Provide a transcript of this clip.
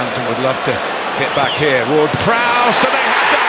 Southampton would love to get back here. Ward Prowse, so they have